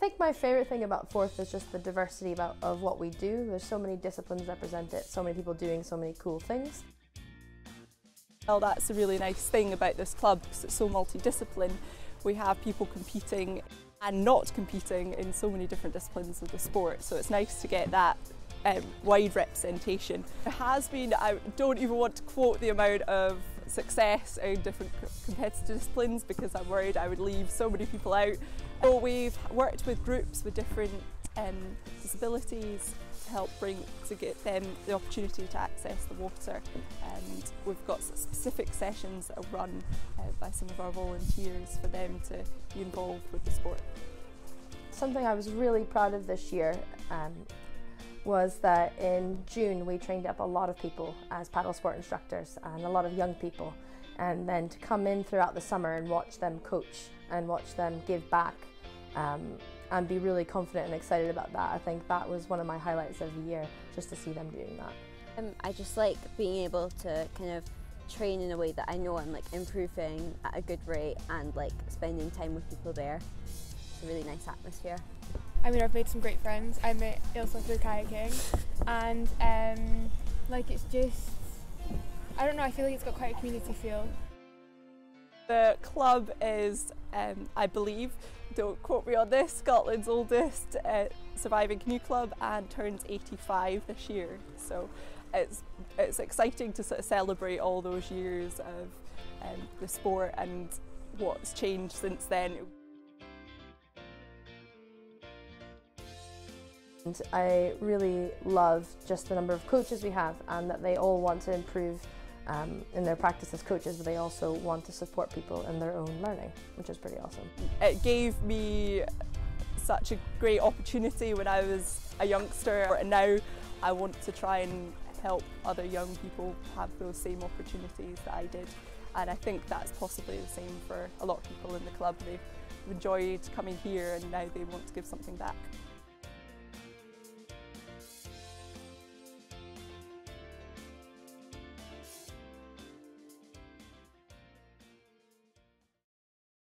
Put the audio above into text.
think my favourite thing about Forth is just the diversity about, of what we do. There's so many disciplines represented, so many people doing so many cool things. Well, that's a really nice thing about this club because it's so multidiscipline. We have people competing and not competing in so many different disciplines of the sport, so it's nice to get that um, wide representation. It has been, I don't even want to quote the amount of success in different competitive disciplines because I'm worried I would leave so many people out. So we've worked with groups with different um, disabilities to help bring to get them the opportunity to access the water and we've got specific sessions that are run uh, by some of our volunteers for them to be involved with the sport. Something I was really proud of this year um, was that in June we trained up a lot of people as paddle sport instructors and a lot of young people and then to come in throughout the summer and watch them coach and watch them give back um, and be really confident and excited about that. I think that was one of my highlights of the year, just to see them doing that. Um, I just like being able to kind of train in a way that I know I'm like improving at a good rate and like spending time with people there. It's a really nice atmosphere. I mean, I've made some great friends. I met Ilsa through kayaking, and um, like it's just, I don't know. I feel like it's got quite a community feel. The club is, um, I believe, don't quote me on this, Scotland's oldest uh, surviving canoe club and turns 85 this year. So it's it's exciting to sort of celebrate all those years of um, the sport and what's changed since then. And I really love just the number of coaches we have and that they all want to improve um, in their practice as coaches, but they also want to support people in their own learning, which is pretty awesome. It gave me such a great opportunity when I was a youngster and now I want to try and help other young people have those same opportunities that I did and I think that's possibly the same for a lot of people in the club. They've enjoyed coming here and now they want to give something back.